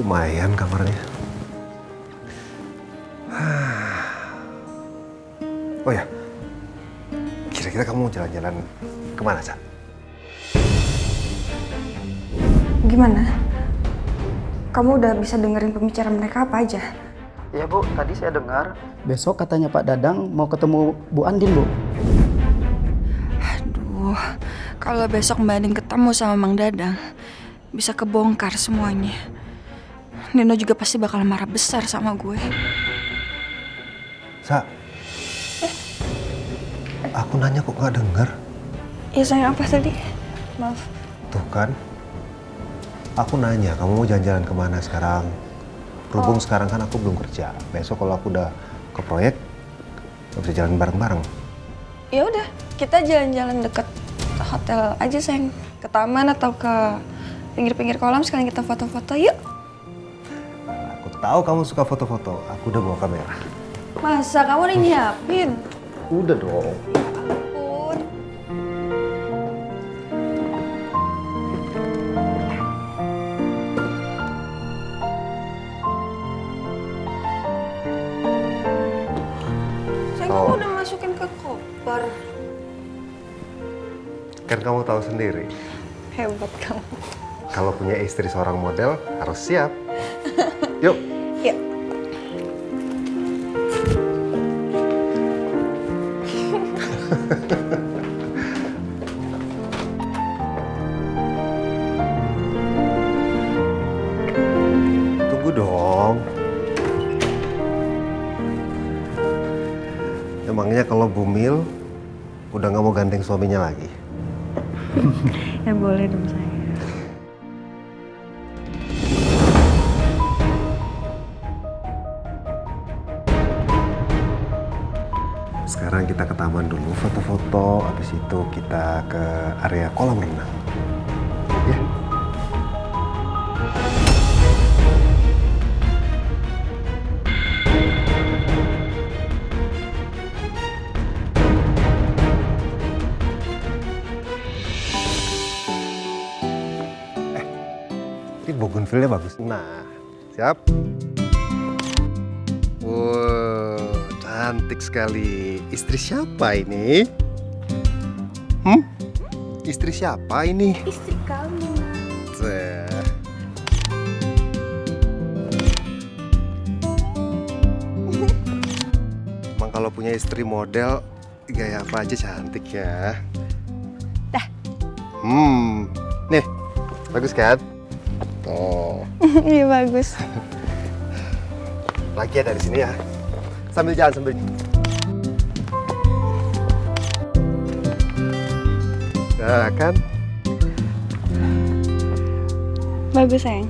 Lumayan kamarnya. Oh ya, kira-kira kamu mau jalan-jalan ke mana, Sa? Gimana? Kamu udah bisa dengerin pembicaraan mereka apa aja? Ya Bu, tadi saya dengar besok katanya Pak Dadang mau ketemu Bu Andin Bu. Aduh, kalau besok Mbak Andin ketemu sama Mang Dadang, bisa kebongkar semuanya. Nino juga pasti bakal marah besar sama gue. Sa, aku nanya kok nggak denger? Ya sayang apa tadi? Maaf. Tuh kan, aku nanya kamu mau jalan-jalan ke mana sekarang? Berhubung sekarang kan aku belum kerja. Besok kalau aku udah ke proyek, kita bisa jalan bareng-bareng. Ya udah, kita jalan-jalan deket hotel aja sayang. Ke taman atau ke pinggir-pinggir kolam sekalian kita foto-foto yuk. Tahu kamu suka foto-foto. Aku udah bawa kamera. Masa kamu udah nyiapin? Udah dong. Kan kamu tahu sendiri, Hebat kamu. kalau punya istri seorang model harus siap. Yuk. Yuk. Tunggu dong. Emangnya kalau Bumil udah nggak mau gandeng suaminya lagi? Ya boleh dong sayang. Kita ke taman dulu foto-foto, habis itu kita ke area kolam renang. Ya. Eh, ini bougainville bagus. Nah, siap? Wow, cantik sekali. Istri siapa ini? Hmm? Istri siapa ini? Istri kamu. Emang kalau punya istri model, gaya apa aja cantik ya. Dah. Hmm, nih, bagus kan? Oh, Iya bagus. lagi ya dari sini ya. Sambil jalan sambil. Nah kan, Bagus sayang.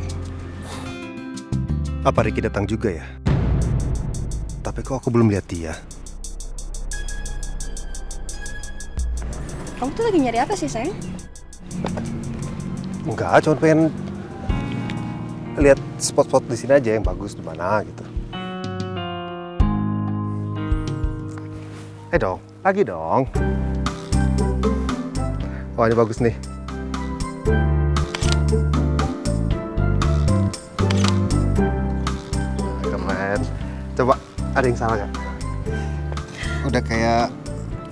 apa Ricky datang juga ya? Tapi kok aku belum lihat dia? Kamu tuh lagi nyari apa sih sayang? Enggak, cuma pengen lihat spot-spot di sini aja yang bagus di mana gitu. Eh dong, lagi dong. Wah ini bagus nih. Nah, Keren. Coba ada yang salah nggak? Udah kayak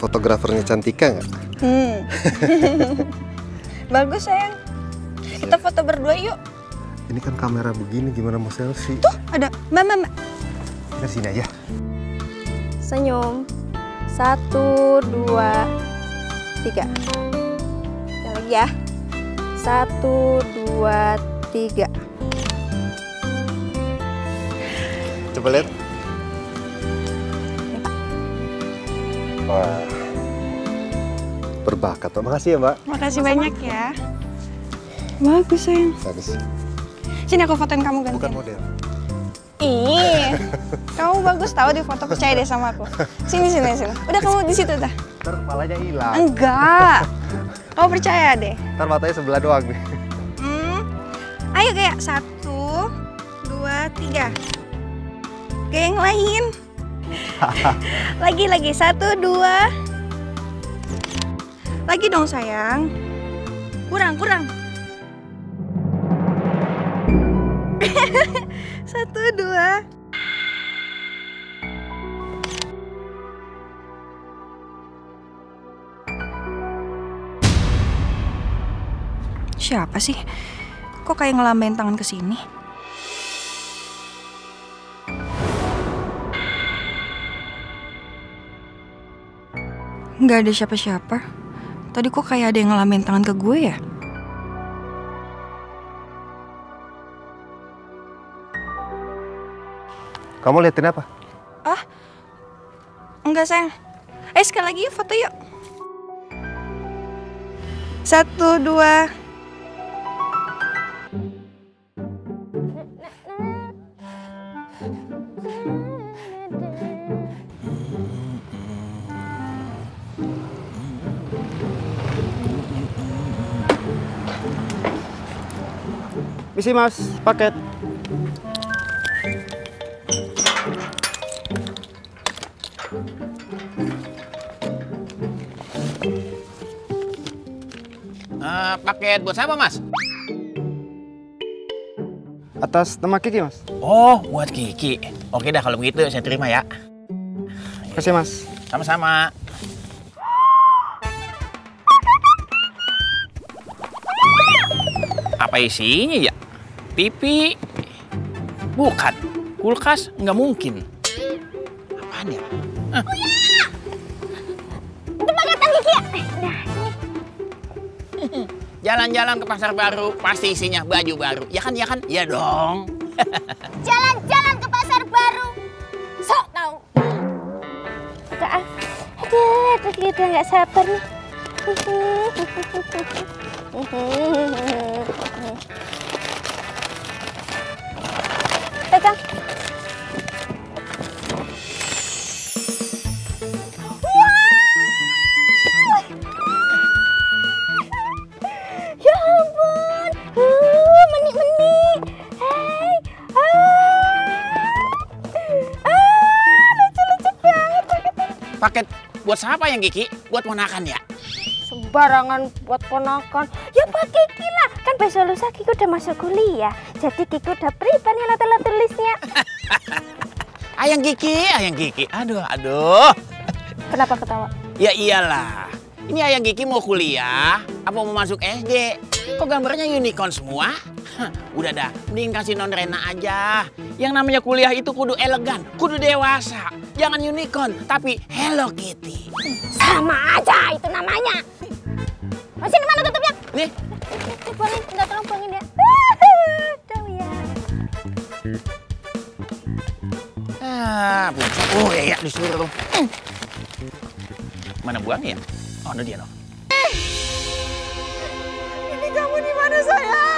fotografernya Cantika nggak? Hmm. bagus sayang. Kita foto berdua yuk. Ini kan kamera begini, gimana mau selfie? Tuh ada mama. mama. Kita sini aja. Senyum. Satu, dua, tiga. Yang lagi ya. Satu, dua, tiga. Coba lihat. Wah. Berbakat, Pak. Makasih ya, Mbak. Makasih banyak ya. Bagus sayang. Bagus. Sini aku fotoin kamu gantian. Bukan model. Ih, kamu bagus tahu di foto percaya deh sama aku. Sini sini sini. Udah kamu di situ dah. Ntar kepalanya hilang. Enggak. Kamu percaya deh. Ntar matanya sebelah doang nih. Hmm. Ayo kayak satu, dua, tiga. Kayak yang lain. lagi lagi satu, dua. Lagi dong sayang. Kurang kurang. Satu, dua. Siapa sih? Kok kayak ngelambain tangan ke sini? Nggak ada siapa-siapa. Tadi kok kayak ada yang ngelambain tangan ke gue ya? Kamu liatin apa? Ah, enggak sayang. Eh sekali lagi yuk foto yuk. Satu, dua. Misi mas, paket. Eh, paket buat siapa, Mas? Atas nama Kiki mas. Oh, buat Kiki. Oke dah kalau begitu saya terima ya. Kasih mas. Sama-sama. Apa isinya ya? TV? Bukan. Kulkas? Nggak mungkin. Apaan ya? Hah. Jalan-jalan ke pasar baru, pasti isinya baju baru. Ya kan, ya kan? Ya dong. Jalan-jalan ke pasar baru. Sok tahu. Udah, ah. aduh, aduh, dia udah nggak sabar nih. paketnya. Paket buat siapa yang Kiki? Buat ponakan ya? Sembarangan buat ponakan. Besok lusa Kiki udah masuk kuliah. Jadi Kiki udah prepare nih latar tulisnya. Ayang Kiki, ayang Kiki. Aduh, aduh. Kenapa ketawa? Ya iyalah. Ini ayang Kiki mau kuliah, apa mau masuk SD? Kok gambarnya unicorn semua? Hah, udah dah, mending kasih non Rena aja. Yang namanya kuliah itu kudu elegan, kudu dewasa. Jangan unicorn, tapi Hello Kitty. Sama aja itu namanya. Masih di mana tutupnya? Nih, Eh, buangin, enggak tolong buangin ya. Tahu ya. ah. Oh iya, iya, disuruh. Mana buangnya ya? Oh, no dia no. Ini kamu di mana sayang?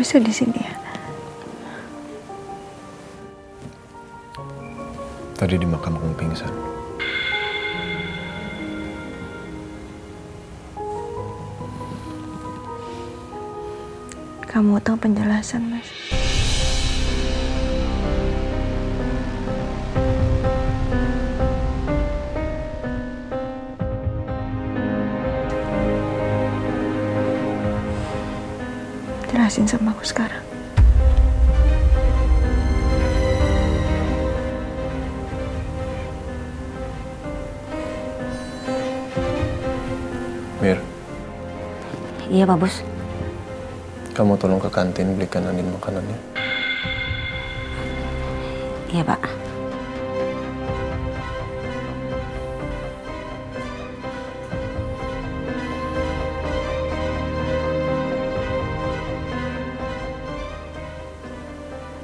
bisa di sini ya? Tadi di makam kamu pingsan. Kamu tahu penjelasan, Mas. Jelasin sama aku sekarang. Mir, Iya Pak Bos. kamu tolong ke kantin belikan Andin makanannya. Iya Pak.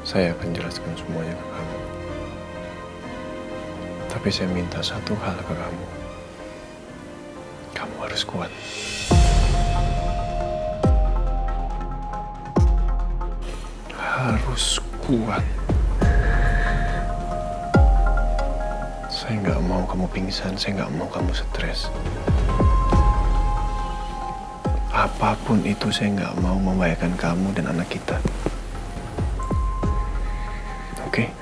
Saya akan jelaskan semuanya ke kamu. Tapi saya minta satu hal ke kamu. Kamu harus kuat. Harus kuat. Saya nggak mau kamu pingsan, saya nggak mau kamu stres. Apa pun itu saya nggak mau membahayakan kamu dan anak kita. Oke?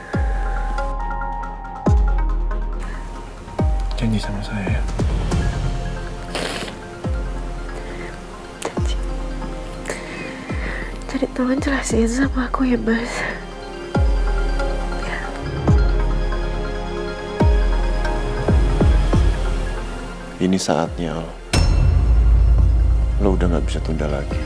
Janji sama saya ya. Jadi tolong jelasin sama aku ya, Mas. Ini saatnya, Al. Lo udah nggak bisa tunda lagi.